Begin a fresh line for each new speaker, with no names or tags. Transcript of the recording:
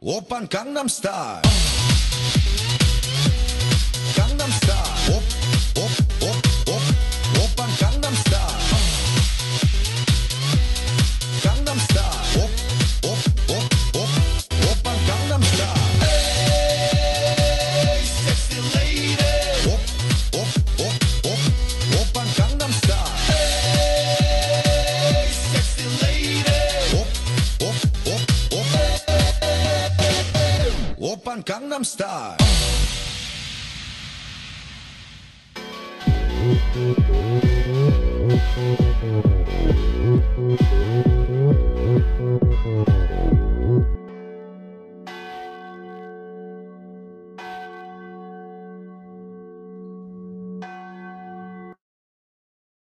오빤 강남스타일 Opern Gangnam
Style.